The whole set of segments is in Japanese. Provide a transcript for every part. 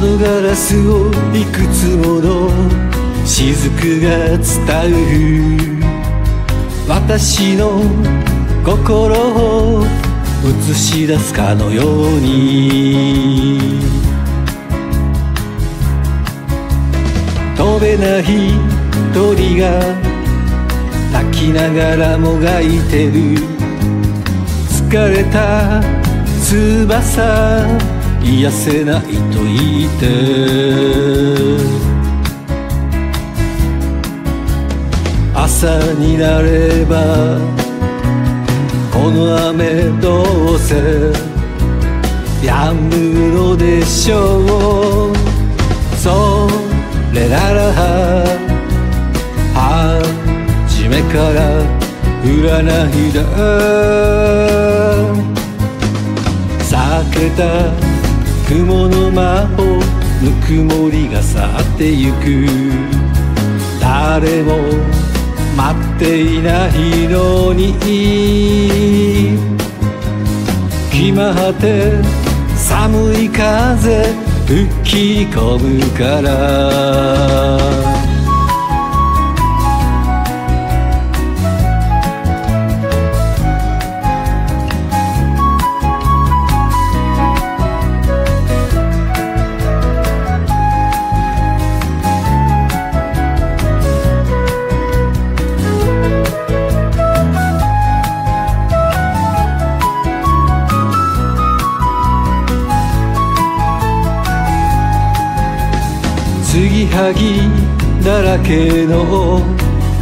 ガラスをいくつもの雫が伝う私の心を映し出すかのように。飛べない鳥が泣きながらもがいてる。疲れた翼。癒せないと言って。朝になればこの雨どうせ止むのでしょう。それなら初めから占いだ。避けた雲の魔法ぬくもりが去ってゆく。誰も待っていないのに。決まって寒い風吹き込むから。ぎはぎだらけの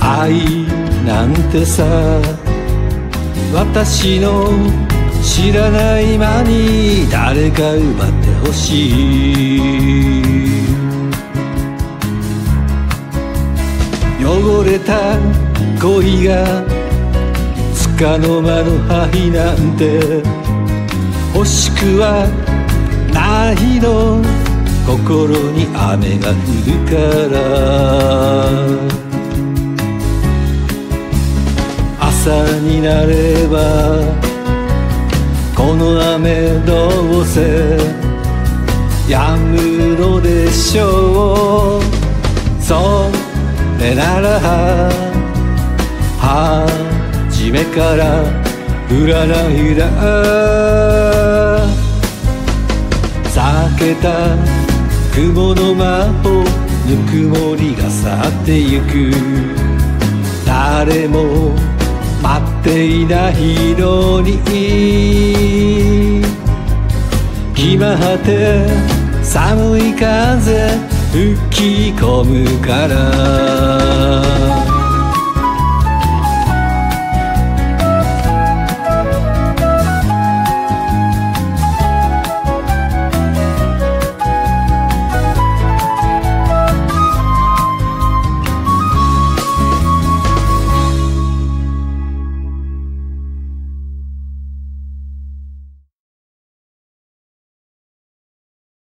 愛なんてさ私の知らない間に誰か奪ってほしい。汚れた恋が束の間の灰なんて欲しくはないの。心に雨が降るから。朝になればこの雨どうせ止むのでしょう。それなら初めから占いだ。避けた雲の魔法ぬくもりが去ってゆく。誰も待っていないのに。暇果て寒い風吹き込むから。